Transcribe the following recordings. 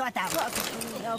Кто там? Как же у меня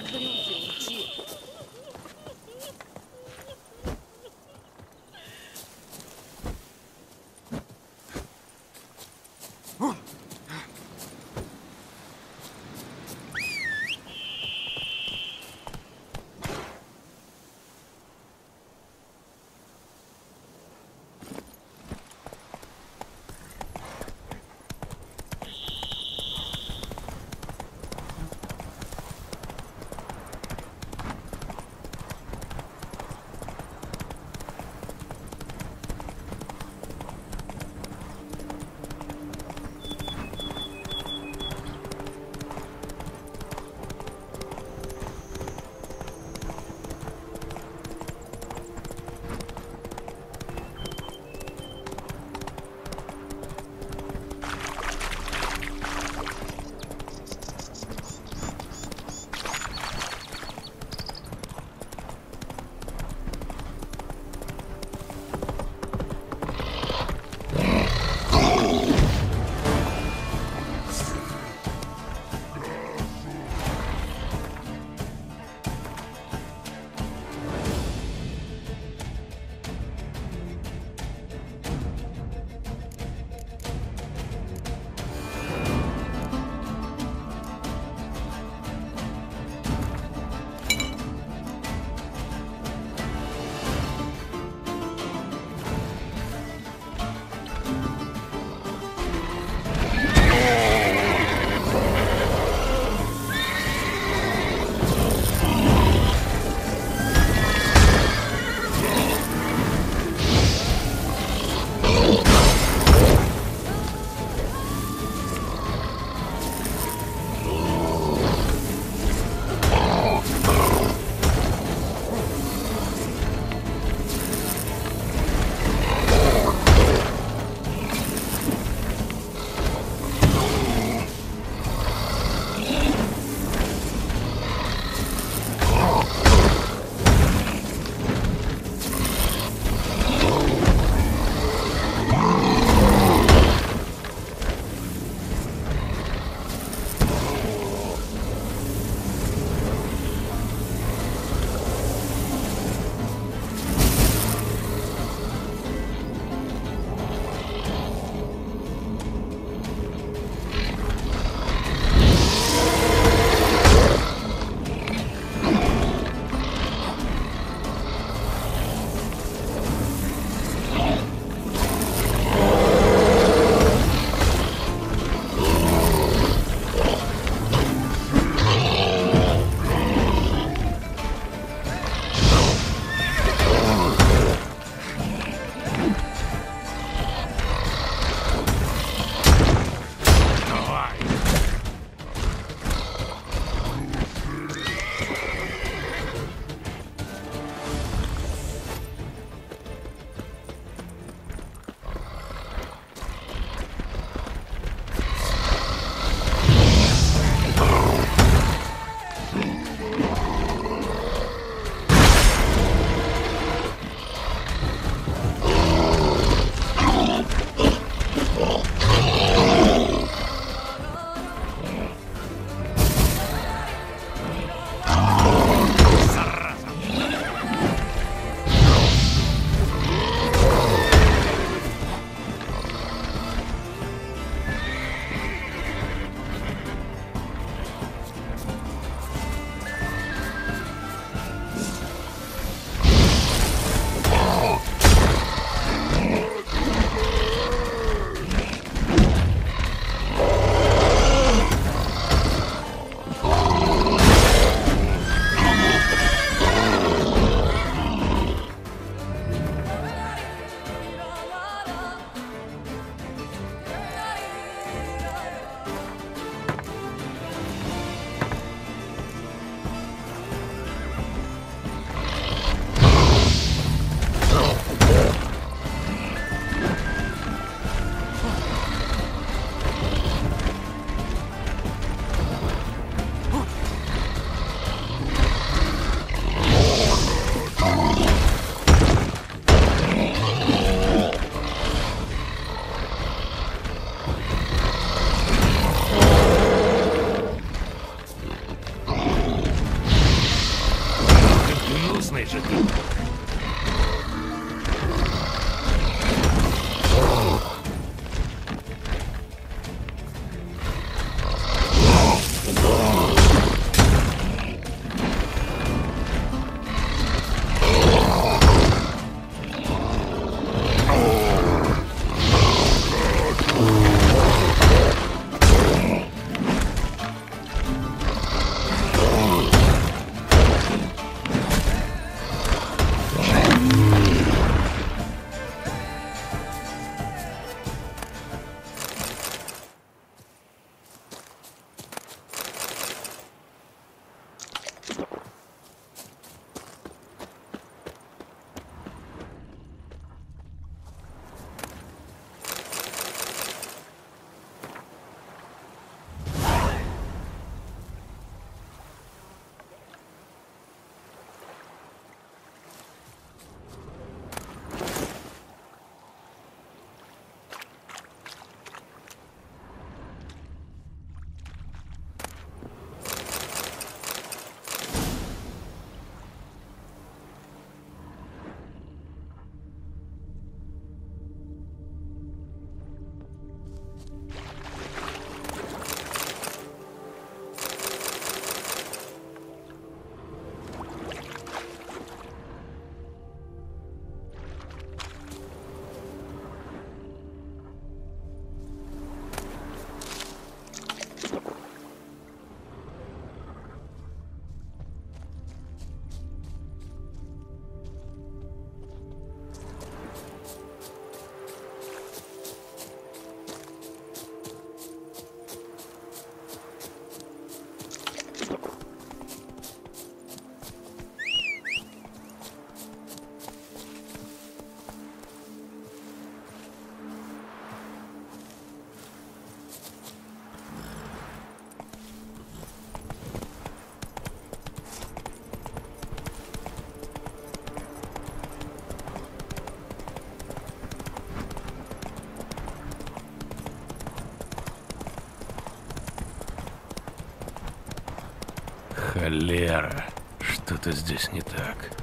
Холера, что-то здесь не так.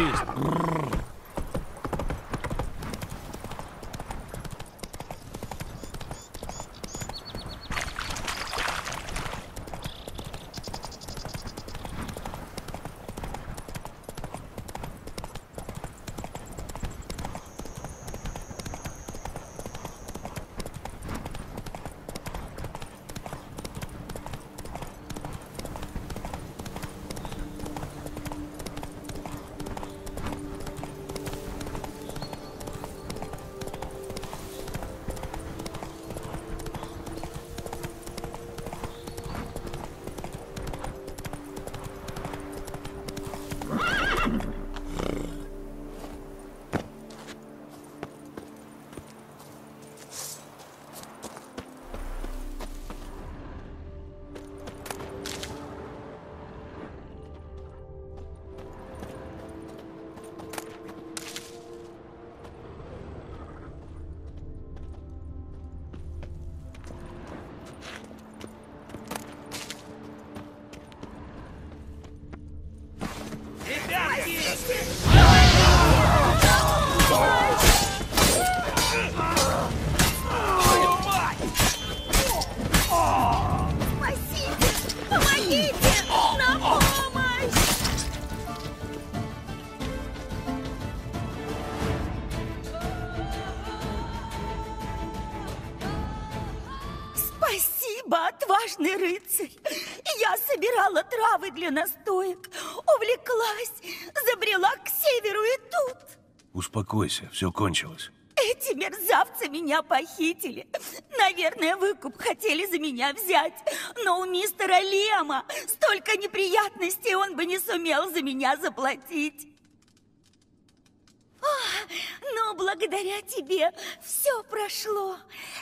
Не Успокойся, все кончилось. Эти мерзавцы меня похитили. Наверное, выкуп хотели за меня взять. Но у мистера Лема столько неприятностей он бы не сумел за меня заплатить. А, но благодаря тебе все прошло.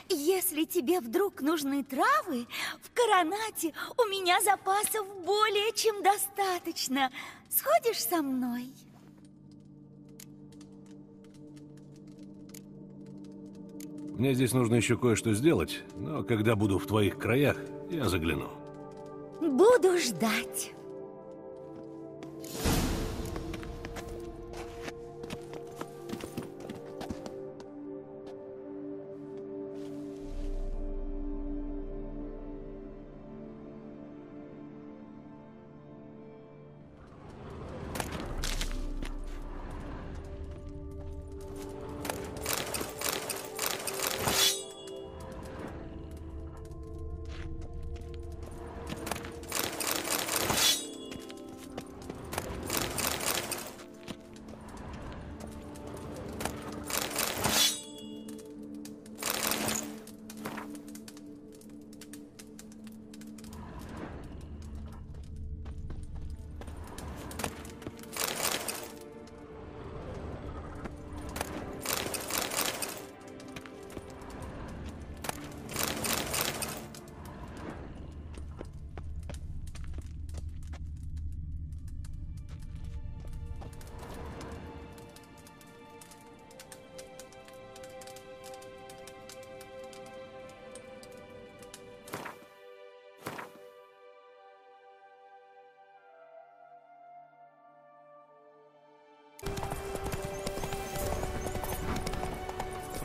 Если тебе вдруг нужны травы, в Коронате у меня запасов более чем достаточно. Сходишь со мной? Мне здесь нужно еще кое-что сделать, но когда буду в твоих краях, я загляну. Буду ждать.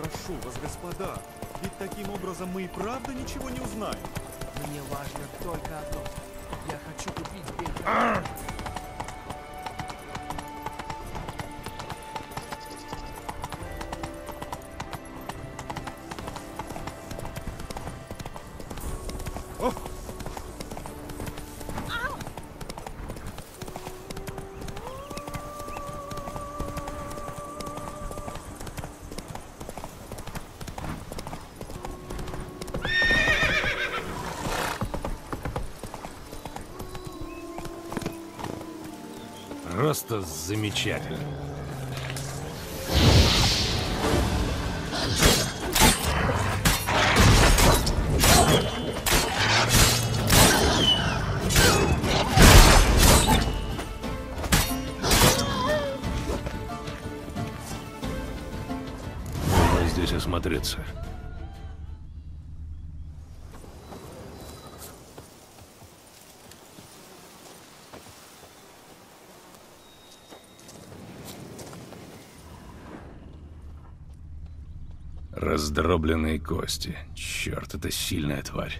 Прошу вас, господа, ведь таким образом мы и правда ничего не узнаем. Мне важно только одно. Я хочу купить бензин. Просто замечательно. Раздробленные кости. Черт, это сильная тварь.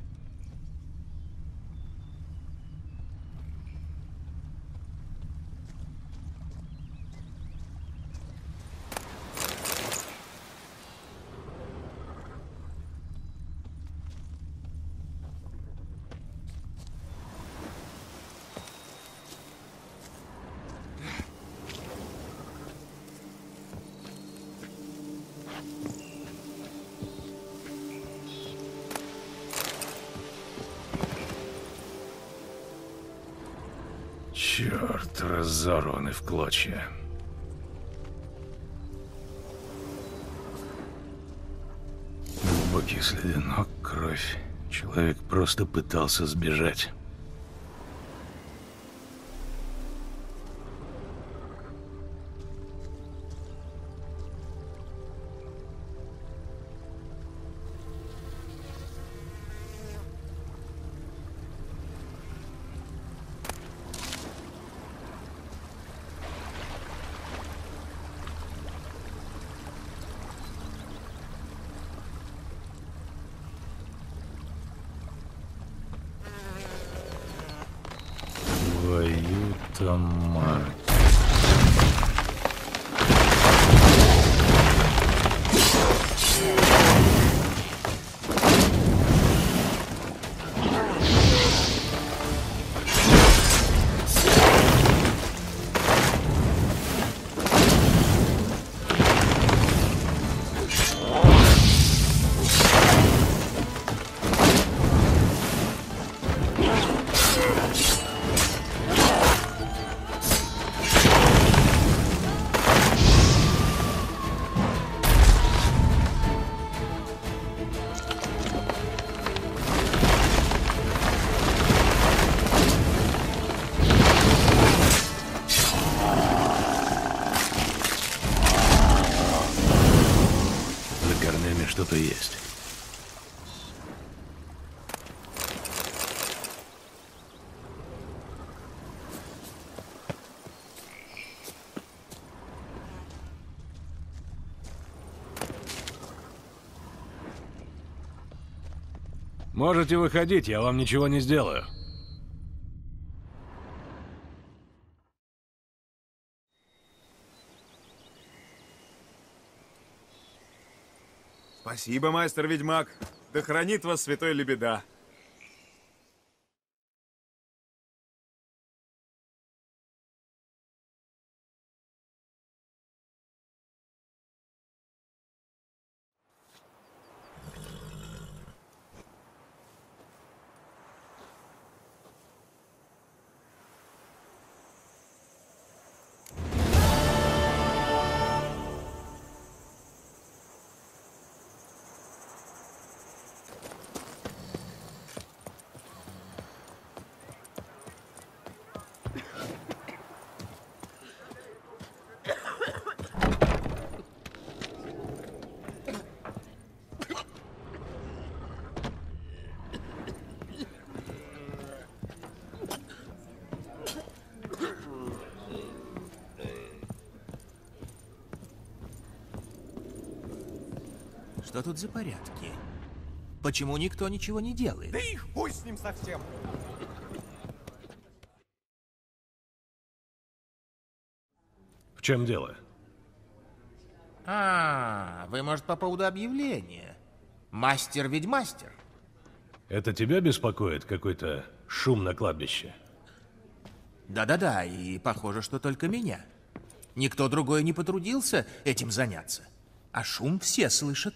Черт, разорваны в клочья. Глубокие следы ног, кровь. Человек просто пытался сбежать. Можете выходить, я вам ничего не сделаю. Спасибо, мастер-ведьмак. Да хранит вас святой Лебеда. Что тут за порядки? Почему никто ничего не делает? Да и хуй с ним совсем! В чем дело? А, вы, может, по поводу объявления. Мастер ведь мастер. Это тебя беспокоит какой-то шум на кладбище? Да-да-да, и похоже, что только меня. Никто другой не потрудился этим заняться. А шум все слышат.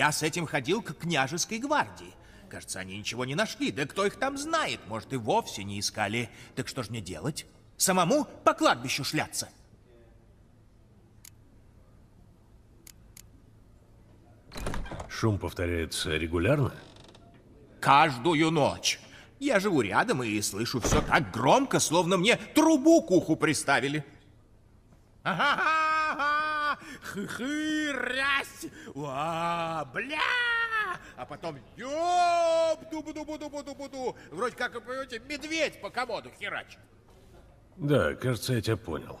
Я с этим ходил к княжеской гвардии. Кажется, они ничего не нашли. Да кто их там знает? Может, и вовсе не искали. Так что ж мне делать? Самому по кладбищу шляться? Шум повторяется регулярно? Каждую ночь. Я живу рядом и слышу все так громко, словно мне трубу к уху приставили. Ага, хы-хы, рясь, уа, бля, а потом ёб, дубу дубу дубу дубу ду Вроде как, вы понимаете, медведь по комоду херачит. Да, кажется, я тебя понял.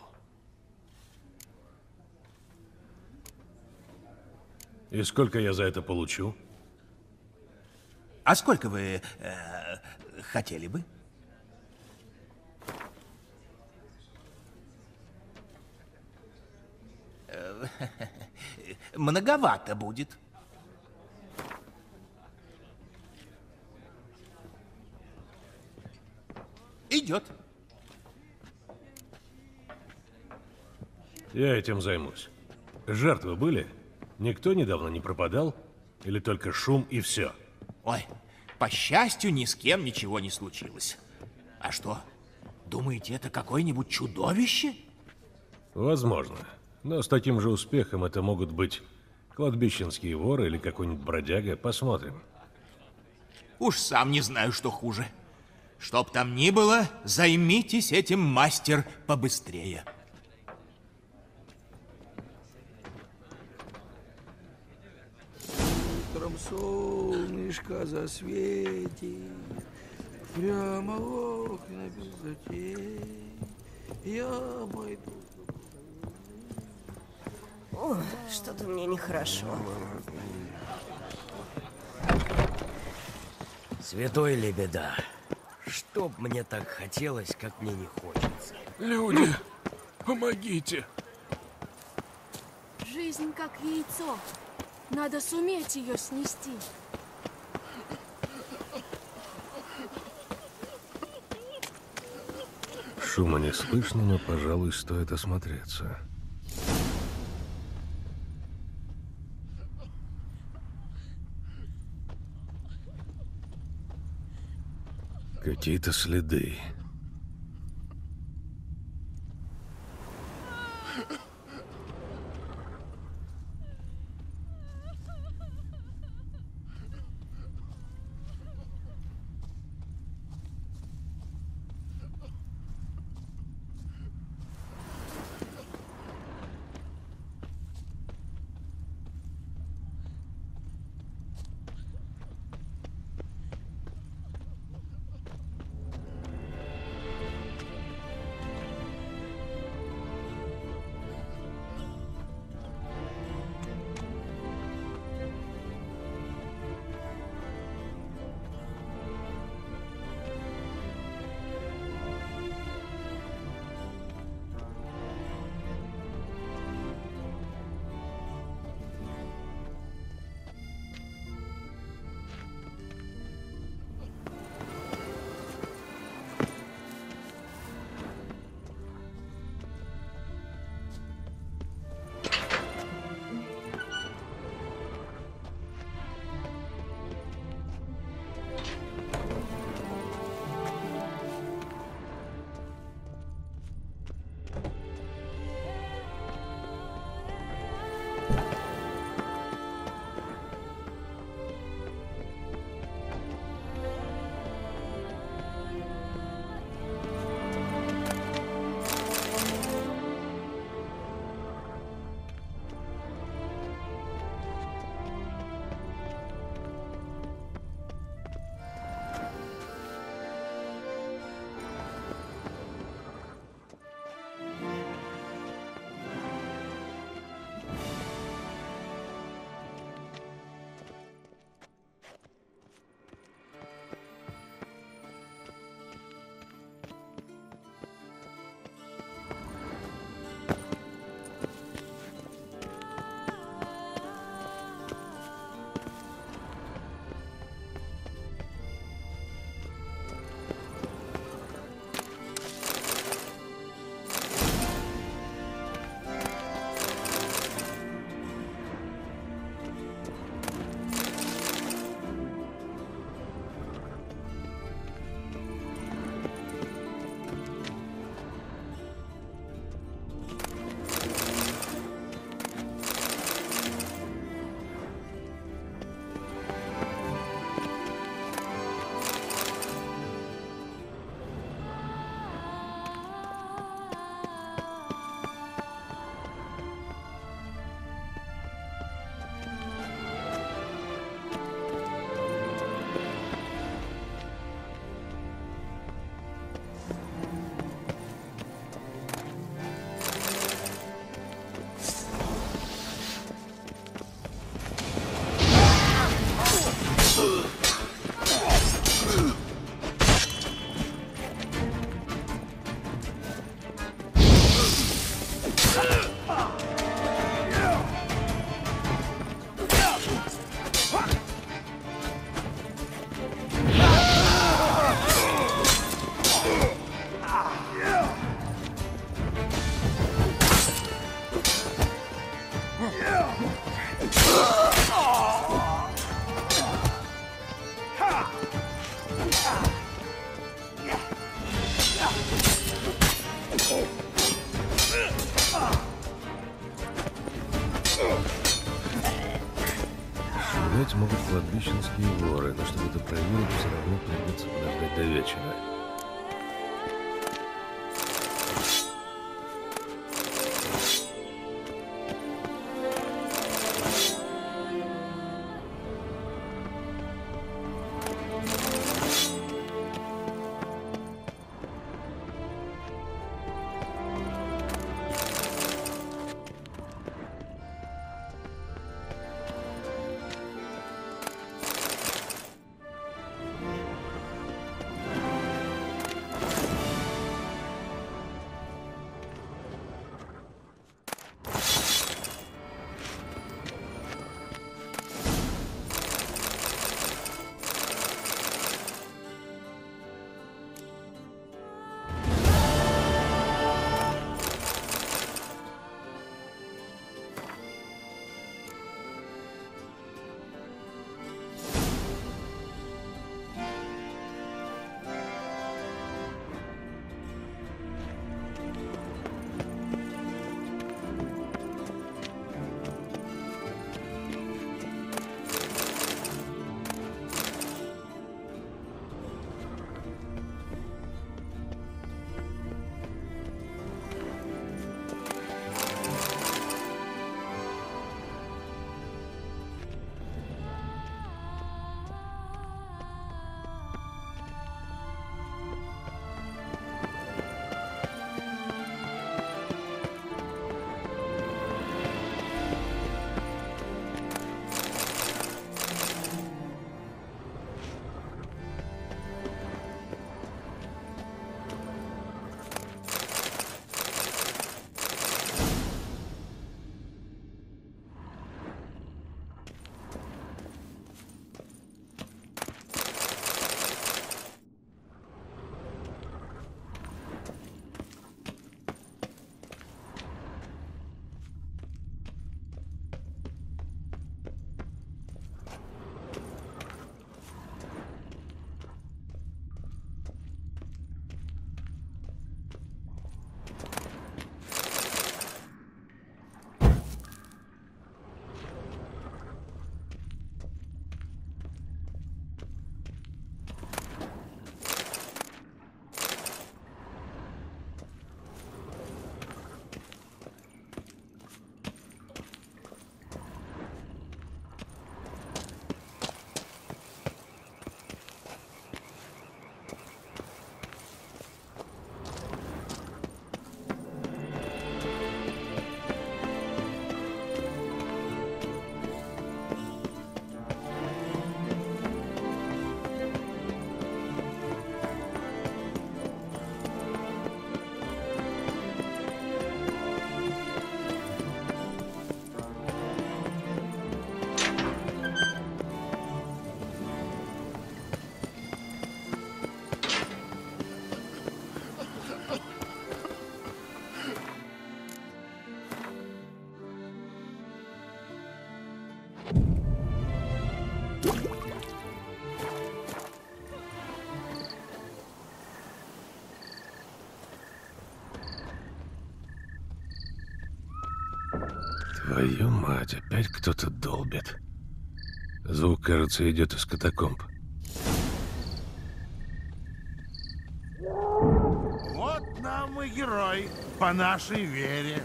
И сколько я за это получу? А сколько вы э, хотели бы? Многовато будет. Идет. Я этим займусь. Жертвы были? Никто недавно не пропадал? Или только шум и все? Ой, по счастью, ни с кем ничего не случилось. А что, думаете, это какое-нибудь чудовище? Возможно. Но с таким же успехом это могут быть кладбищенские воры или какой-нибудь бродяга. Посмотрим. Уж сам не знаю, что хуже. Чтоб там ни было, займитесь этим, мастер, побыстрее. Утром солнышко засветит, Прямо в окна без затей. Я пойду. Что-то мне нехорошо. Святой Лебеда, чтоб мне так хотелось, как мне не хочется. Люди, помогите. Жизнь как яйцо. Надо суметь ее снести. Шума не слышно, но, пожалуй, стоит осмотреться. Какие-то следы. Твою мать, опять кто-то долбит. Звук, кажется, идет из катакомб. Вот нам и герой по нашей вере.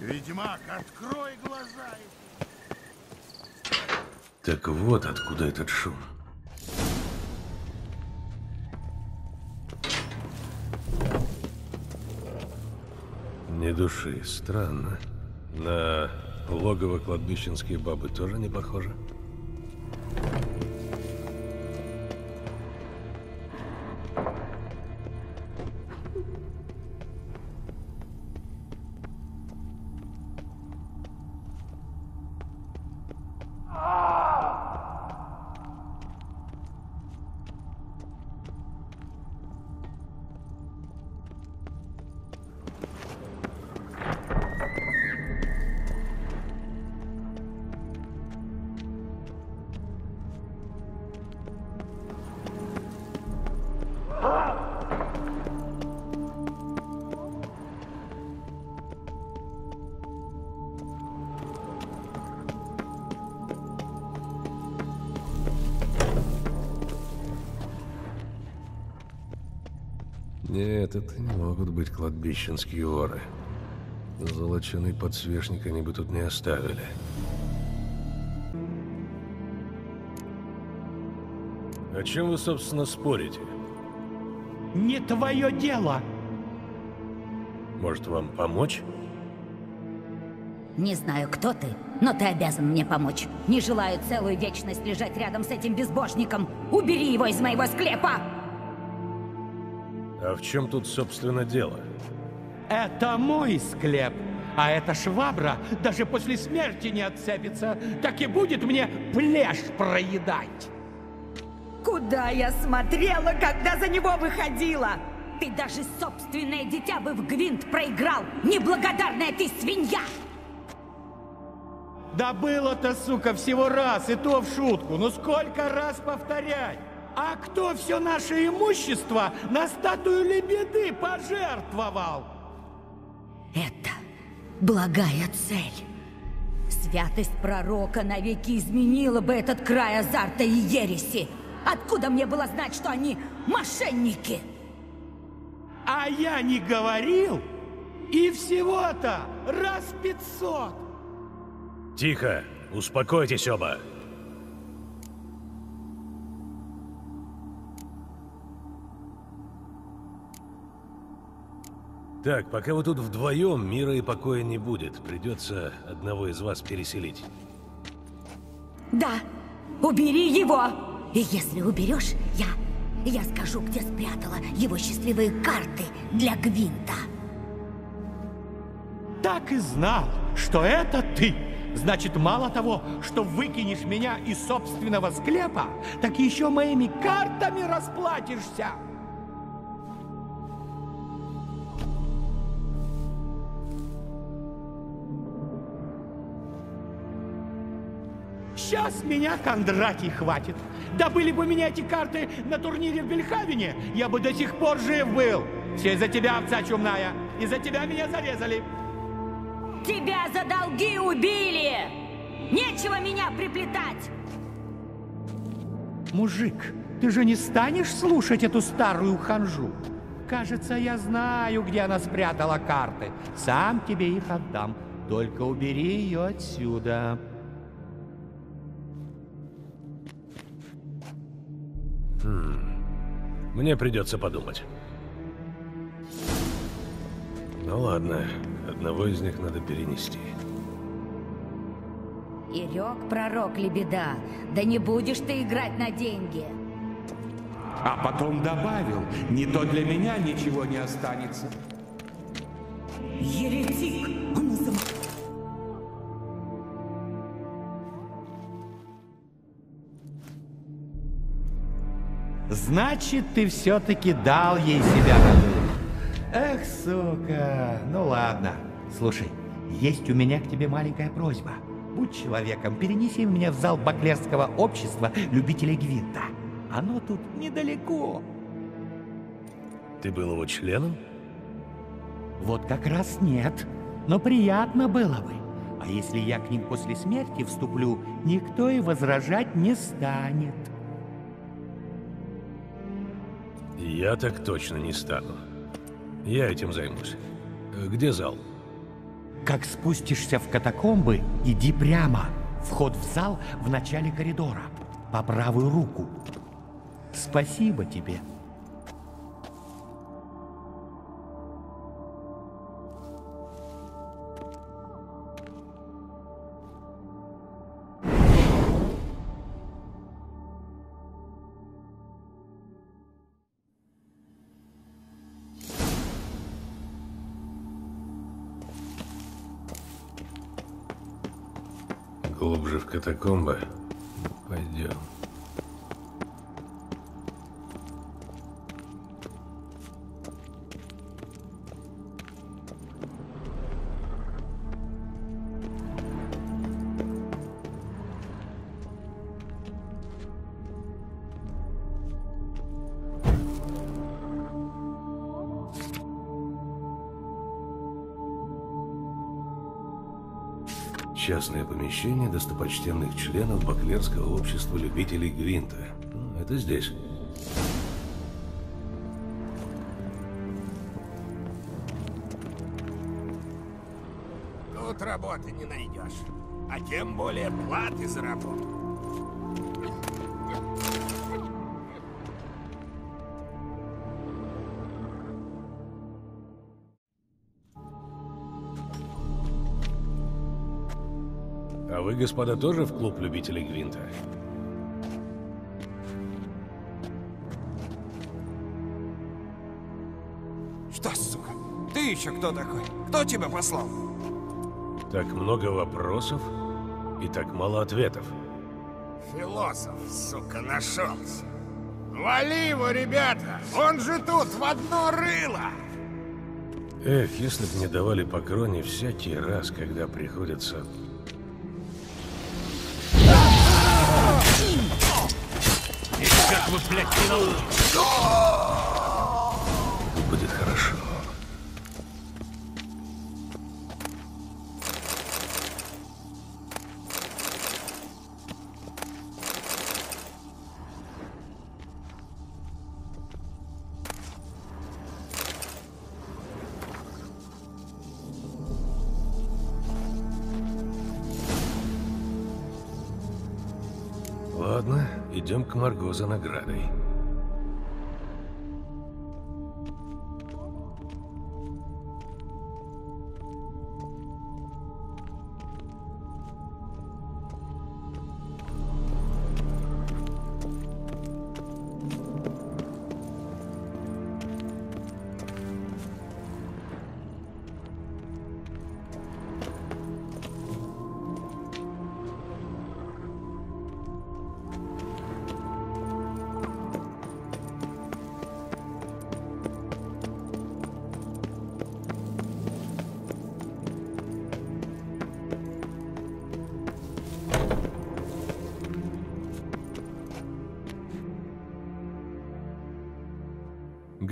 Ведьмак, открой глаза. Так вот откуда этот шум. Ни души, странно. На логово кладбищенские бабы тоже не похоже. Нет, это не могут быть кладбищенские воры. Золоченый подсвечник они бы тут не оставили. О чем вы, собственно, спорите? Не твое дело. Может, вам помочь? Не знаю, кто ты, но ты обязан мне помочь. Не желаю целую вечность лежать рядом с этим безбожником. Убери его из моего склепа! А в чем тут, собственно, дело? Это мой склеп. А эта швабра даже после смерти не отцепится. Так и будет мне плешь проедать. Куда я смотрела, когда за него выходила? Ты даже собственное дитя бы в гвинт проиграл! Неблагодарная ты свинья! Да было-то, сука, всего раз, и то в шутку. Ну сколько раз повторять? А кто все наше имущество на статую Лебеды пожертвовал? Это благая цель. Святость пророка навеки изменила бы этот край азарта и ереси. Откуда мне было знать, что они мошенники? А я не говорил? И всего-то раз пятьсот. Тихо! Успокойтесь оба! Так, пока вы тут вдвоем, мира и покоя не будет. Придется одного из вас переселить. Да, убери его! И если уберешь, я... Я скажу, где спрятала его счастливые карты для Гвинта. Так и знал, что это ты. Значит, мало того, что выкинешь меня из собственного склепа, так еще моими картами расплатишься. Сейчас меня Кондратий хватит. Да были бы меня эти карты на турнире в Бельхавене, я бы до сих пор жив был. Все из-за тебя, овца чумная. Из-за тебя меня зарезали. Тебя за долги убили! Нечего меня приплетать! Мужик, ты же не станешь слушать эту старую ханжу? Кажется, я знаю, где она спрятала карты. Сам тебе их отдам. Только убери ее отсюда. Хм. Мне придется подумать. Ну ладно, одного из них надо перенести. И рек пророк Лебеда, да не будешь ты играть на деньги. А потом добавил, не то для меня ничего не останется. Еретик! Значит, ты все-таки дал ей себя надуть. Эх, сука. Ну ладно. Слушай, есть у меня к тебе маленькая просьба. Будь человеком, перенеси меня в зал Баклерского общества любителей Гвинта. Оно тут недалеко. Ты был его членом? Вот как раз нет. Но приятно было бы. А если я к ним после смерти вступлю, никто и возражать не станет. Я так точно не стану. Я этим займусь. Э, Где зал? Как спустишься в катакомбы, иди прямо. Вход в зал в начале коридора. По правую руку. Спасибо тебе. Катакомбы? помещение достопочтенных членов Баклерского общества любителей Гвинта. Ну, это здесь. Тут работы не найдешь, а тем более платы за работу. Вы, господа, тоже в клуб любителей Гвинта? Что, сука? Ты еще кто такой? Кто тебя послал? Так много вопросов и так мало ответов. Философ, сука, нашелся. Вали его, ребята! Он же тут в одно рыло! Эх, если бы мне давали по кроне всякий раз, когда приходится... как вы, блядь, не научитесь? Марго за наградой.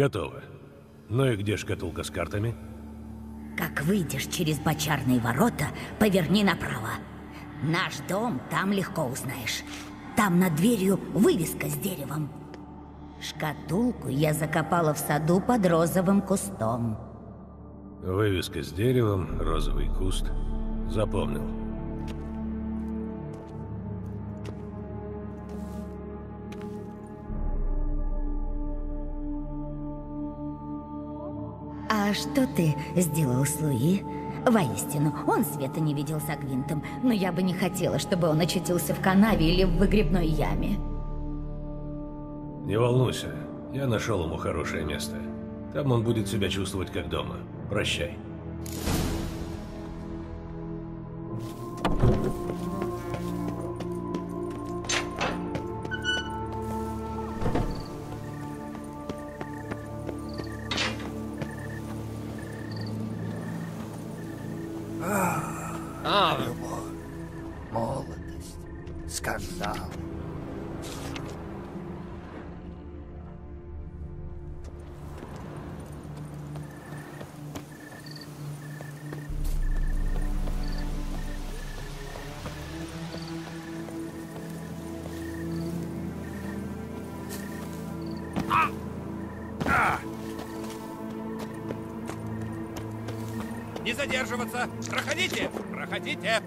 Готово. Ну и где шкатулка с картами? Как выйдешь через бочарные ворота, поверни направо. Наш дом там легко узнаешь. Там над дверью вывеска с деревом. Шкатулку я закопала в саду под розовым кустом. Вывеска с деревом, розовый куст. Запомнил. А что ты сделал с Луи? Воистину, он света не видел за Гвинтом, но я бы не хотела, чтобы он очутился в канаве или в выгребной яме. Не волнуйся, я нашел ему хорошее место. Там он будет себя чувствовать как дома. Прощай. А, любовь, молодость, скандал. Не задерживаться! Проходите! Проходите!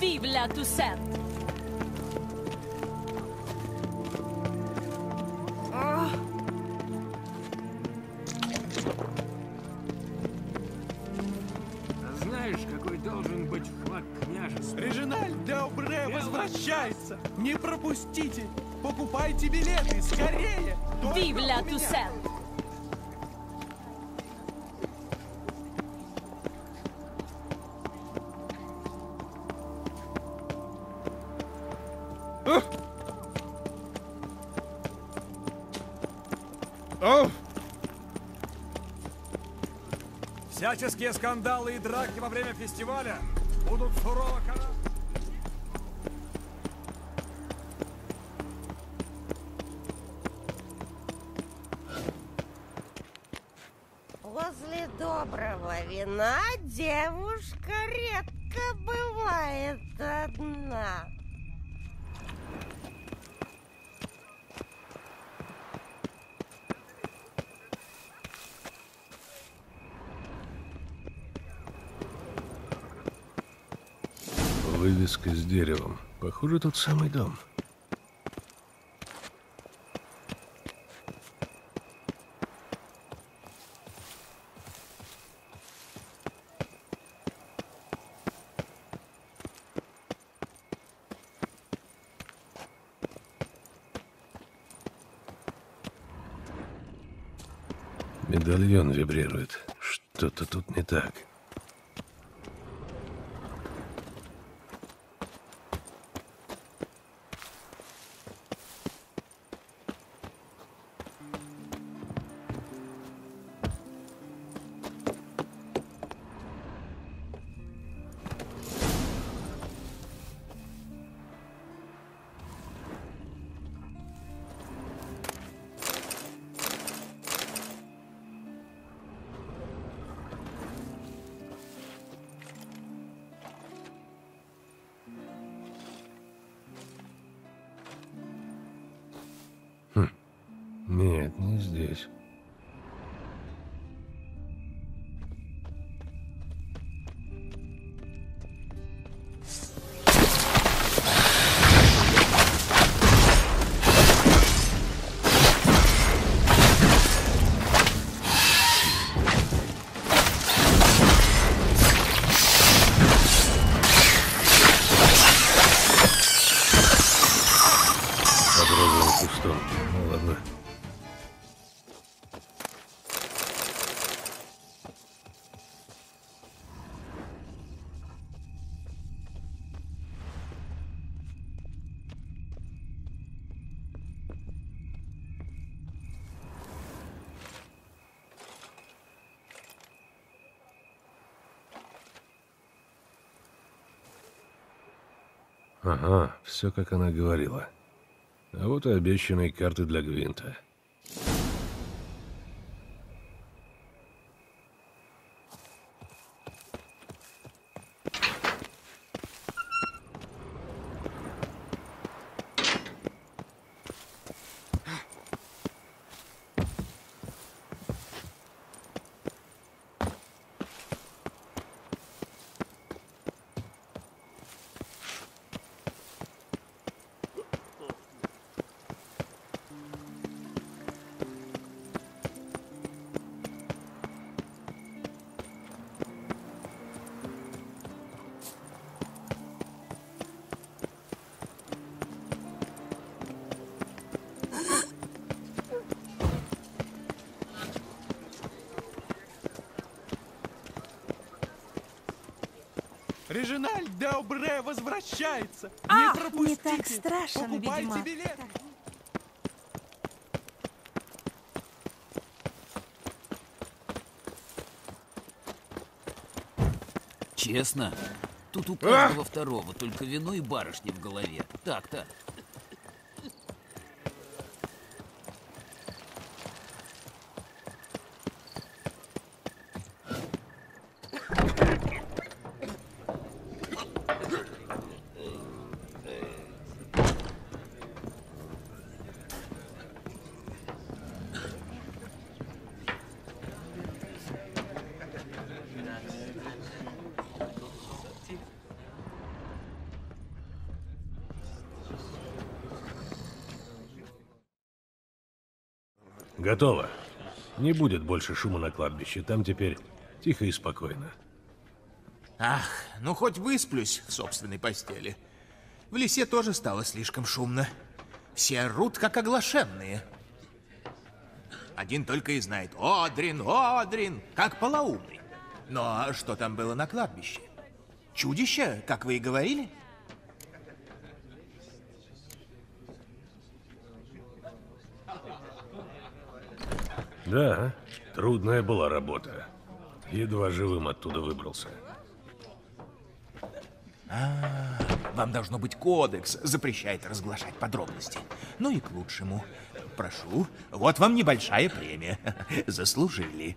Vive la Toussaint! Всяческие скандалы и драки во время фестиваля будут сурово караться. Возле доброго вина девушка редко бывает одна. Вывеска с деревом. Похоже, тот самый дом. Медальон вибрирует. Что-то тут не так. Здесь. Ага, все как она говорила. А вот и обещанные карты для Гвинта. Режиналь Деобре возвращается! Ах, не пропустите! не так страшен, Покупайте ведьмак. билет! Честно? Тут у каждого второго только вино и барышни в голове. Так-то. Готово. Не будет больше шума на кладбище. Там теперь тихо и спокойно. Ах, ну хоть высплюсь в собственной постели. В лесе тоже стало слишком шумно. Все орут, как оглашенные. Один только и знает «Одрин, Одрин», как полоумный. Но что там было на кладбище? Чудище, как вы и говорили? Да, трудная была работа. Едва живым оттуда выбрался. А, вам должно быть кодекс, запрещает разглашать подробности. Ну и к лучшему. Прошу, вот вам небольшая премия. Заслужили.